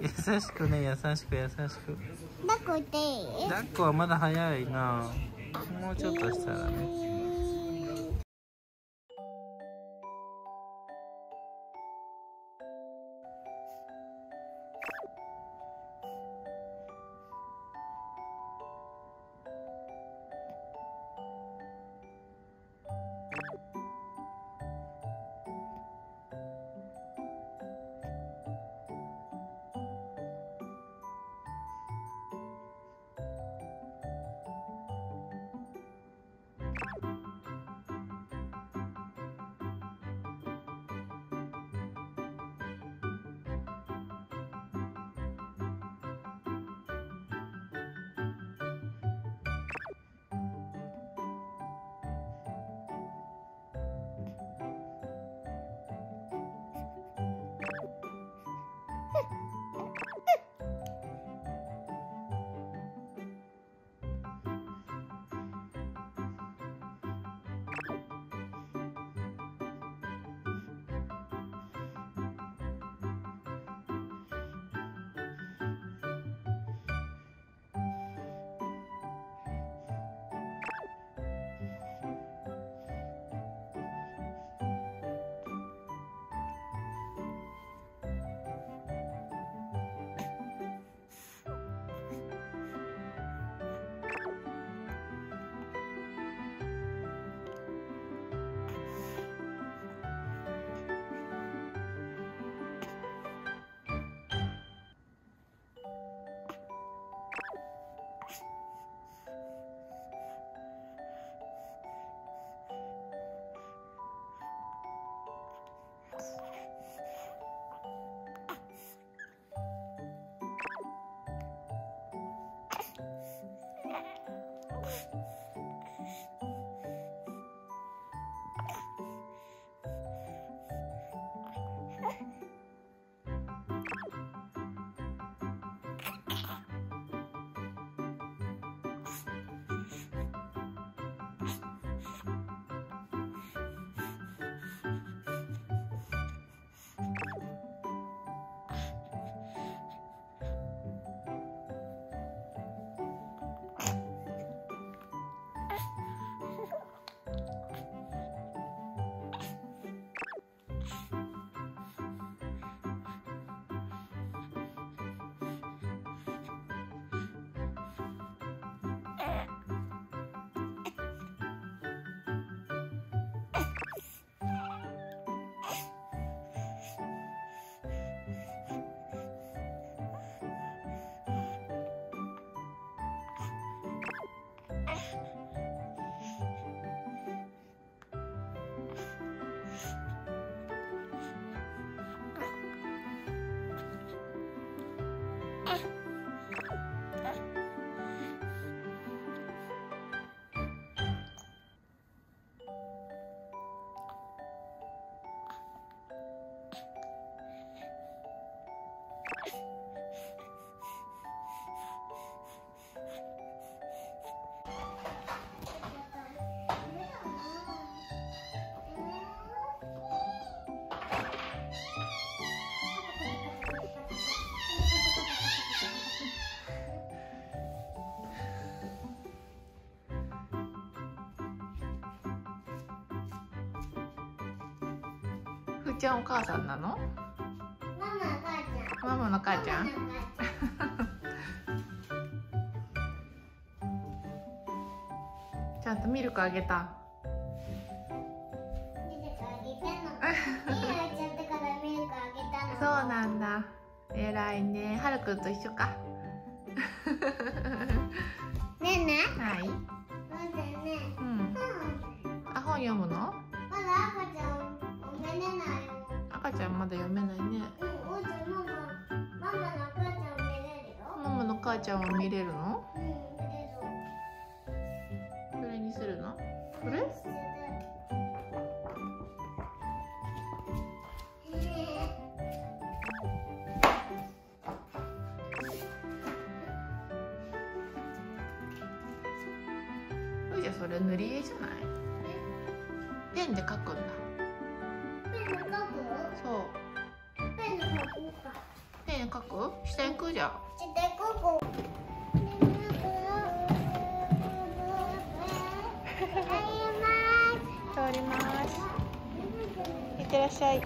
優しくね優しく優しく。抱っこしていい？抱っこはまだ早いな。もうちょっとしたらねちゃんお母さんなの？ママ母ちゃんママの母ちゃん？ちゃんとミルクあげた？ミルクあげたの。目開いちゃったからミルクあげそうたのなんだ。偉いね。はるくんと一緒か母ちゃんは見れるの？うん見れる。これにするの？これ。じゃそれ塗り絵じゃない？ペンで描くんだペンの書く？下行くじゃん。してここ 通ります。いってらっしゃい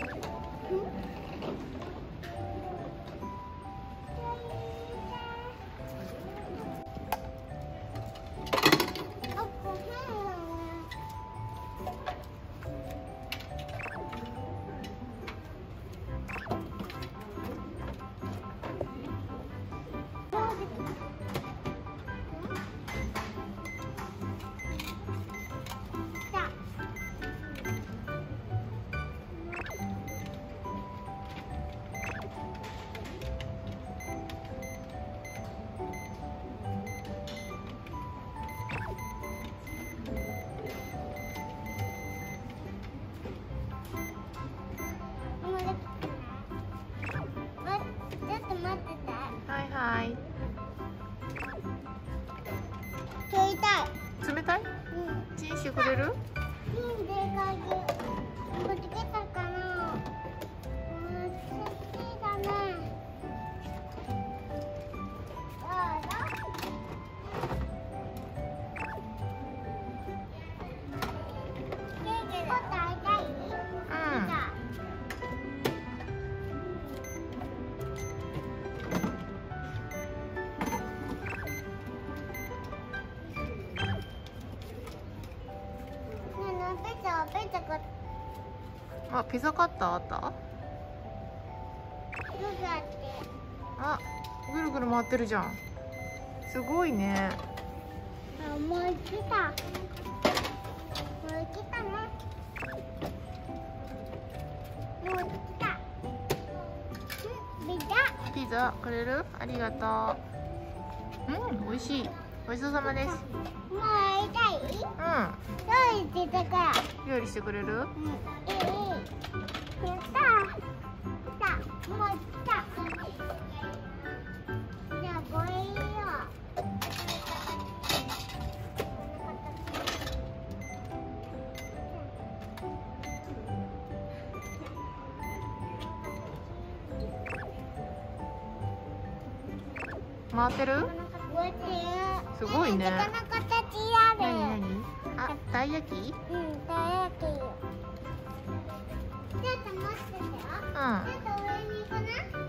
あピザカッターあった？あぐるぐる回ってるじゃんすごいねあもう来た。もう来たね。もう来た。うん、ビザ。ピザくれる？ありがとううん美味しいごちそうさまですもう会いたい？うそう言ってたから。ん料理してくれる？うん、いい。回ってる？すごいねある。何何？あたい焼き？うん、大焼き。う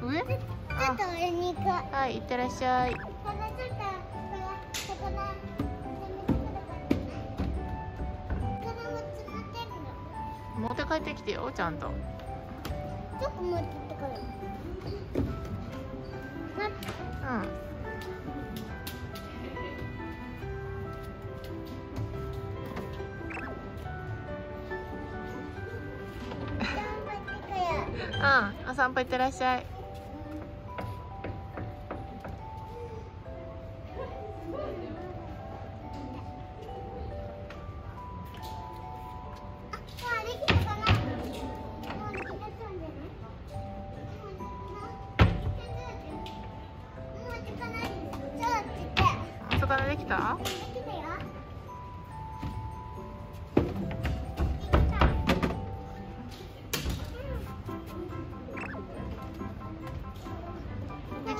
ん上ちょっと上に行く。はいいってらっしゃい。持って帰ってきてよちゃんとちょっと持ってってくる。待って。うんうん。お散歩行ってらっしゃい。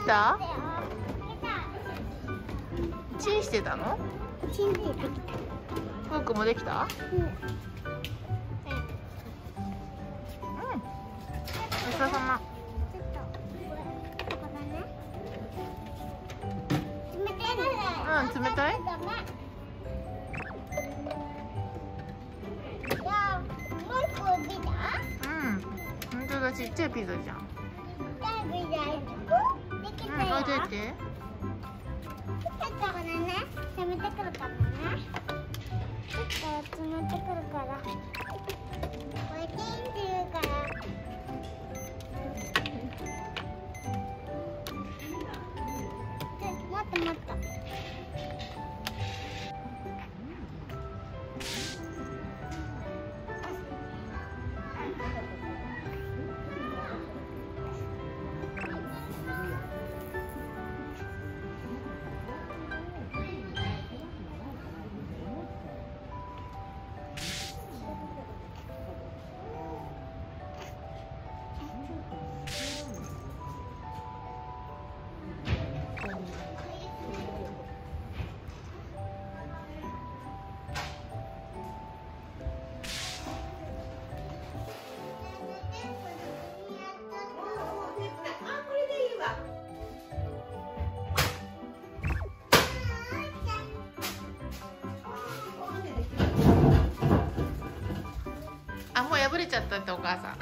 きた？チンしてたの？チンってできた。フークもできた？うん。うんごちそうさま。うん冷たい？うん本当だちっちゃいピザじゃんきうんたよ。置いといてちょっとこれね、冷めてくるからね。ちょっと冷めてくるから。これチンから。ちょっと待って待って。ちゃったってお母さん。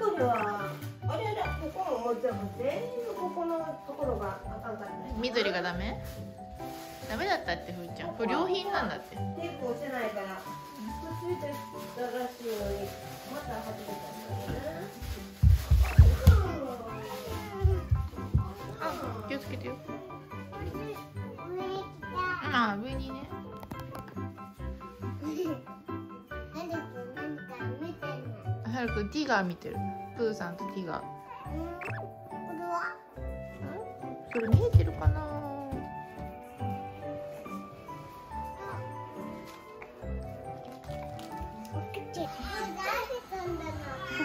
これはあれだここももう全部ここのところがあかんかったね。緑がダメ？ダメだったってふーちゃん。不良品なんだって。テープをしてないからティガー見てる。プーさんとティガー。うんこれはそれ見えてるかな？これ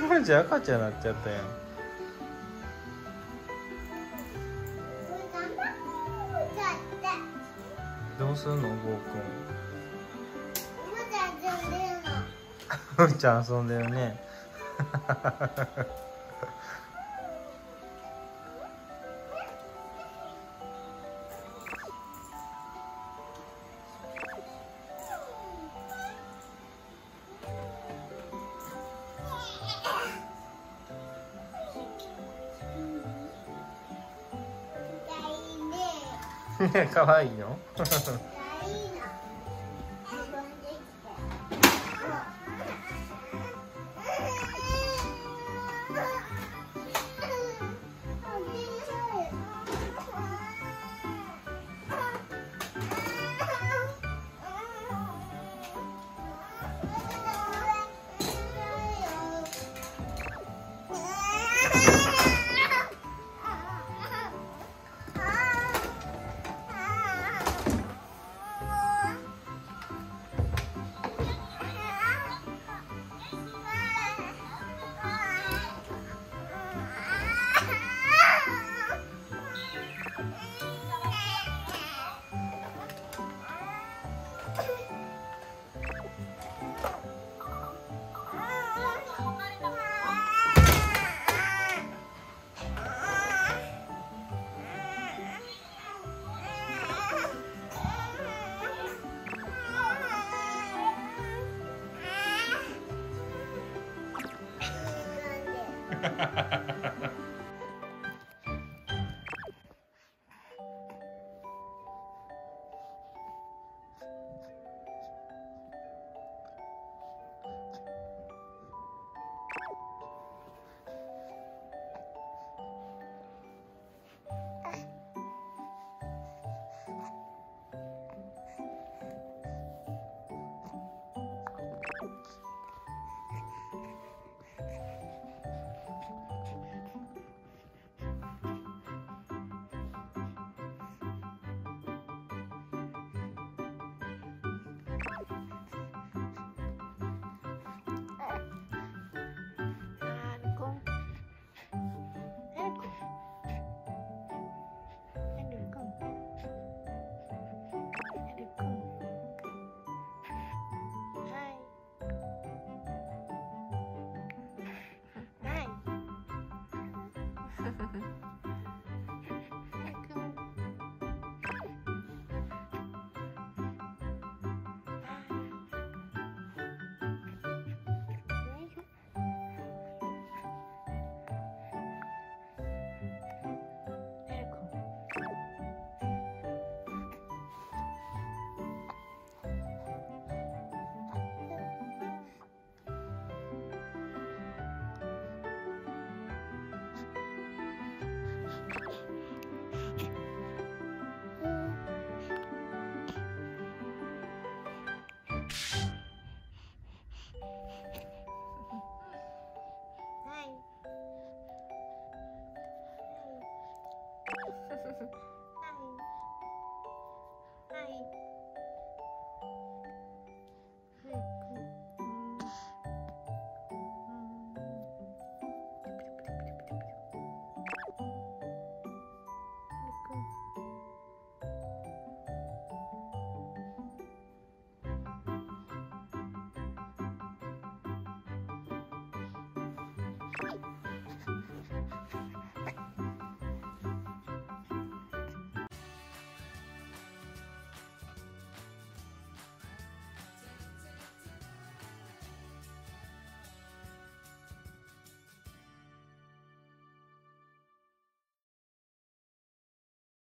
誰くん赤ちゃんなっちゃったやん。どうすんのゴーまだ遊んでるの。くんちゃん遊んでるねねかわいいよ Bye.